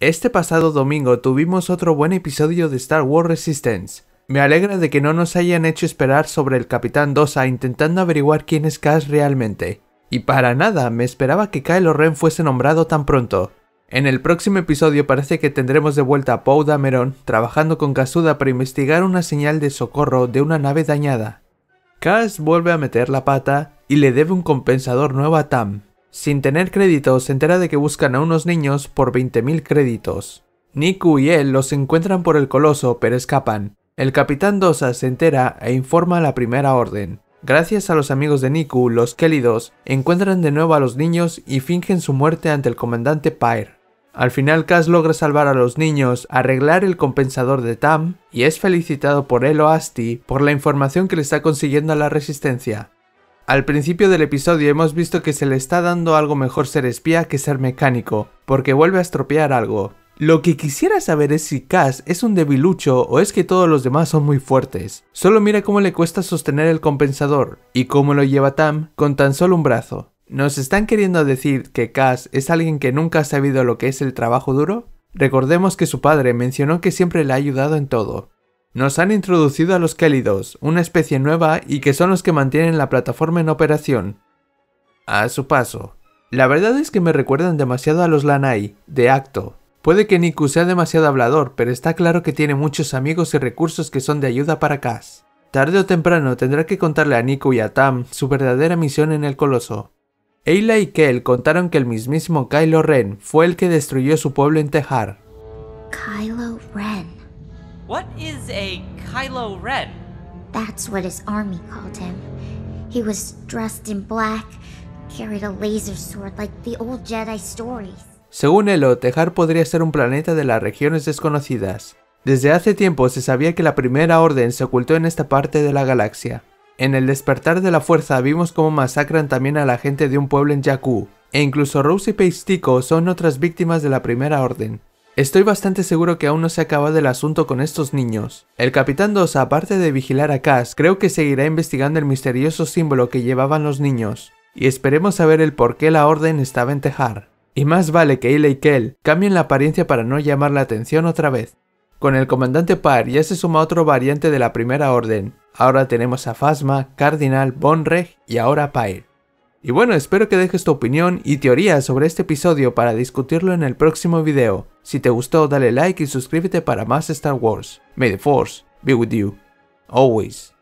Este pasado domingo tuvimos otro buen episodio de Star Wars Resistance. Me alegra de que no nos hayan hecho esperar sobre el Capitán Dosa intentando averiguar quién es Cass realmente. Y para nada me esperaba que Kylo Ren fuese nombrado tan pronto. En el próximo episodio parece que tendremos de vuelta a Poe Dameron trabajando con Kasuda para investigar una señal de socorro de una nave dañada. Cass vuelve a meter la pata y le debe un compensador nuevo a Tam, sin tener créditos, se entera de que buscan a unos niños por 20.000 créditos. Niku y él los encuentran por el coloso, pero escapan. El capitán Dosa se entera e informa a la primera orden. Gracias a los amigos de Niku, los Kélidos encuentran de nuevo a los niños y fingen su muerte ante el comandante Pyre. Al final Cass logra salvar a los niños, arreglar el compensador de Tam y es felicitado por Elo Asti por la información que le está consiguiendo a la resistencia. Al principio del episodio hemos visto que se le está dando algo mejor ser espía que ser mecánico, porque vuelve a estropear algo. Lo que quisiera saber es si Cass es un debilucho o es que todos los demás son muy fuertes. Solo mira cómo le cuesta sostener el compensador y cómo lo lleva Tam con tan solo un brazo. ¿Nos están queriendo decir que Cass es alguien que nunca ha sabido lo que es el trabajo duro? Recordemos que su padre mencionó que siempre le ha ayudado en todo, nos han introducido a los Kélidos, una especie nueva y que son los que mantienen la plataforma en operación. A su paso. La verdad es que me recuerdan demasiado a los Lanai, de Acto. Puede que Niku sea demasiado hablador, pero está claro que tiene muchos amigos y recursos que son de ayuda para Cass. Tarde o temprano tendrá que contarle a Niku y a Tam su verdadera misión en el coloso. Eila y Kel contaron que el mismísimo Kylo Ren fue el que destruyó su pueblo en Tejar. Kylo Ren. What is a Kylo Ren? That's what his army called him. He was dressed in black, carried a laser sword like the old Jedi stories. Según Elo, Tejar podría ser un planeta de las regiones desconocidas. Desde hace tiempo se sabía que la Primera Orden se ocultó en esta parte de la galaxia. En el despertar de la fuerza vimos cómo masacran también a la gente de un pueblo en Jakku, e incluso Rose y Peistico son otras víctimas de la Primera Orden. Estoy bastante seguro que aún no se ha acabado el asunto con estos niños. El Capitán Dosa, aparte de vigilar a Cass, creo que seguirá investigando el misterioso símbolo que llevaban los niños. Y esperemos saber el por qué la orden estaba en Tejar. Y más vale que Ila y Kel cambien la apariencia para no llamar la atención otra vez. Con el comandante Par ya se suma otro variante de la primera orden. Ahora tenemos a Phasma, Cardinal, Bonreg y ahora Pyre. Y bueno, espero que dejes tu opinión y teorías sobre este episodio para discutirlo en el próximo video. Si te gustó, dale like y suscríbete para más Star Wars. May the Force be with you. Always.